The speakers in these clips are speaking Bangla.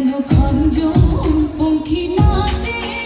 Ano kondo umpong kinati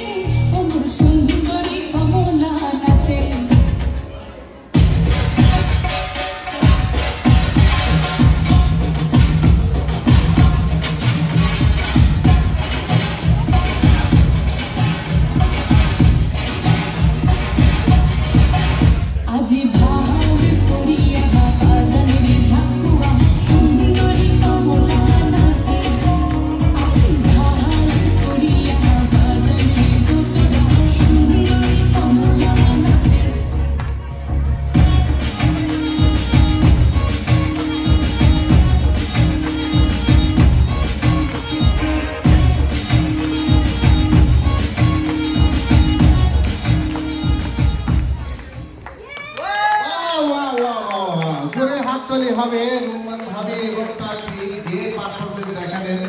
হাততালি হবে রুম্মান ভাবি এবং তার যে পারফরমেন্স দেখালেন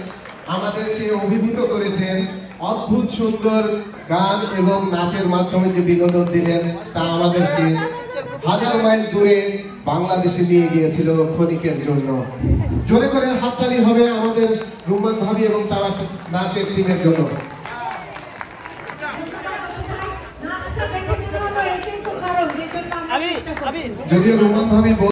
আমাদেরকে অভিভূত করেছেন অদ্ভুত সুন্দর গান এবং নাচের মাধ্যমে যে বিনোদন দিলেন তা আমাদেরকে হাজার মাইল দূরে বাংলাদেশে নিয়ে গিয়েছিল ক্ষণিকের জন্য। জোরে করে হাততালি হবে আমাদের রুম্মান ভাবি এবং তার নাচের টিমের জন্য। যদিও রুম্মান ভাবি